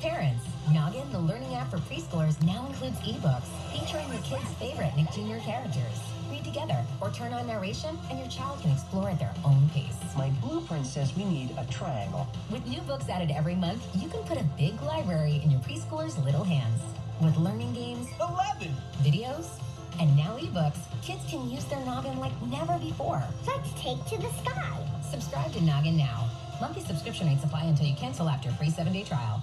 parents, Noggin, the learning app for preschoolers, now includes ebooks featuring your kids' favorite Nick Jr. characters. Read together or turn on narration, and your child can explore at their own pace. My blueprint says we need a triangle. With new books added every month, you can put a big library in your preschooler's little hands. With learning games, 11! videos, and now ebooks, kids can use their noggin like never before. Let's take to the sky. Subscribe to Noggin now. Monthly subscription rates apply until you cancel after a free seven day trial.